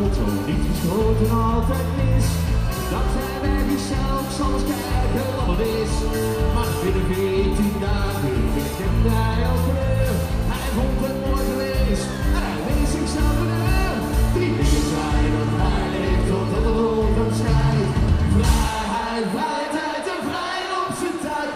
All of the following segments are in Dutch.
motto niet geschoten, altijd mis. Dankzij zelf, eens kijken wat het is. Maar binnen 14 dagen kende hij al kleur. Hij vond het mooi geweest en hij wees zichzelf deur. Drie dingen zijn dat hij leeft totdat de ogen schijnt. Vrijheid, vrijheid en vrij op zijn tijd.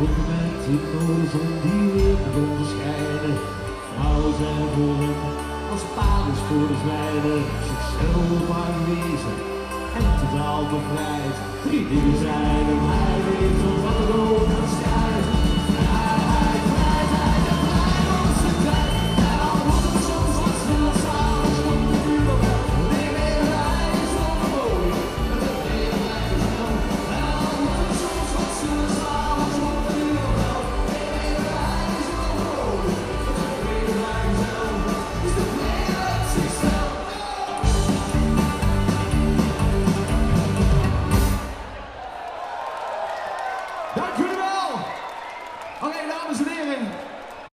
Trokken met de zon die weer begon te. Vrouwen zijn voor hem als paders voor de zwijnen. Zichzelf aanwezen en totaal bevrijd. Drie dingen zijn hem, hij Dank jullie wel. Oké, dames en heren.